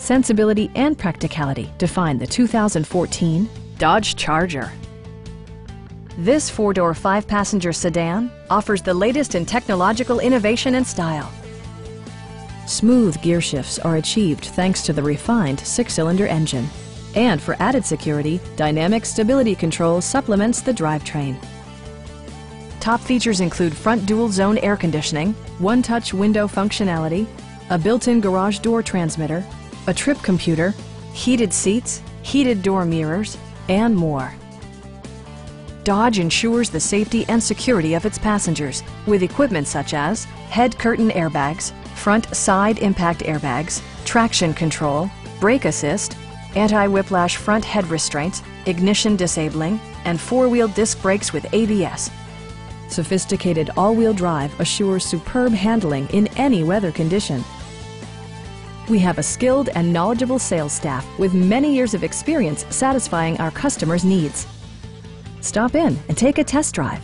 sensibility, and practicality define the 2014 Dodge Charger. This four-door, five-passenger sedan offers the latest in technological innovation and style. Smooth gear shifts are achieved thanks to the refined six-cylinder engine. And for added security, Dynamic Stability Control supplements the drivetrain. Top features include front dual zone air conditioning, one-touch window functionality, a built-in garage door transmitter, a trip computer, heated seats, heated door mirrors, and more. Dodge ensures the safety and security of its passengers with equipment such as head curtain airbags, front side impact airbags, traction control, brake assist, anti-whiplash front head restraints, ignition disabling, and four-wheel disc brakes with ABS. Sophisticated all-wheel drive assures superb handling in any weather condition. We have a skilled and knowledgeable sales staff with many years of experience satisfying our customers' needs. Stop in and take a test drive.